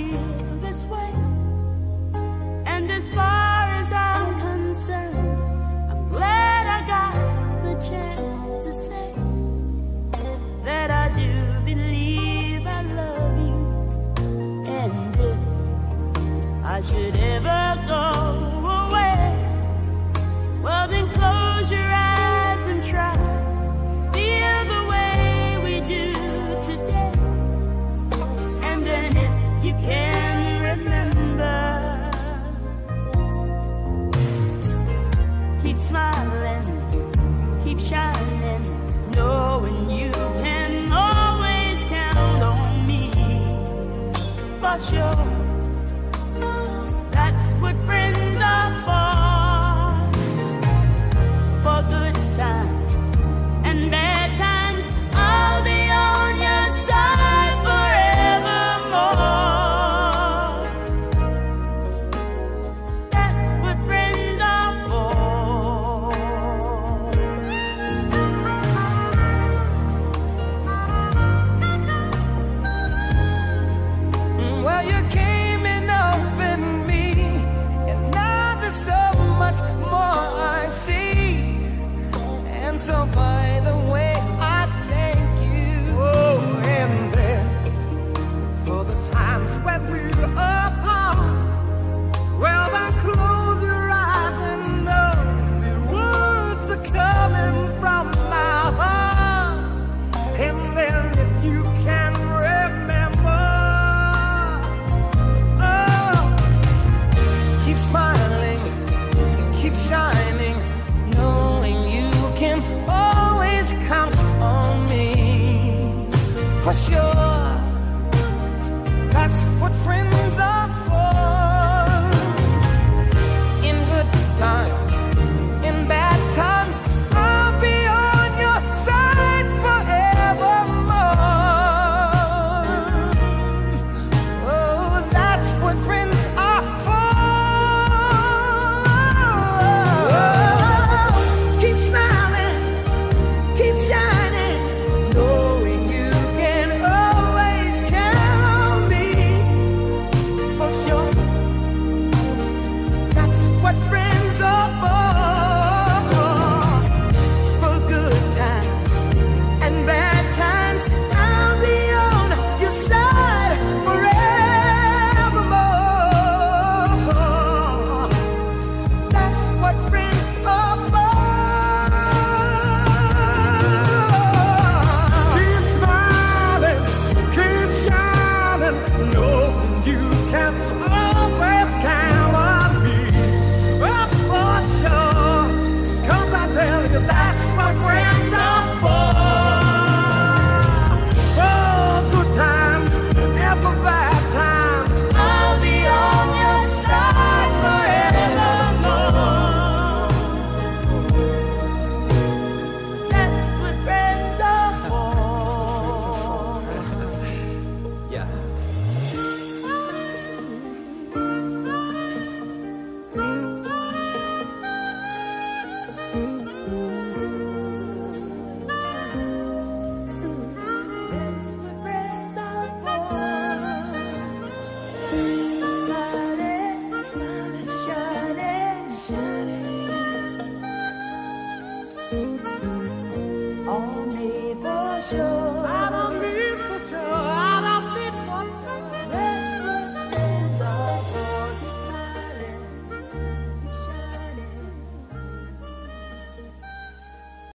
You. smiling, keep shining, knowing you can always count on me sure. What's your On for sure.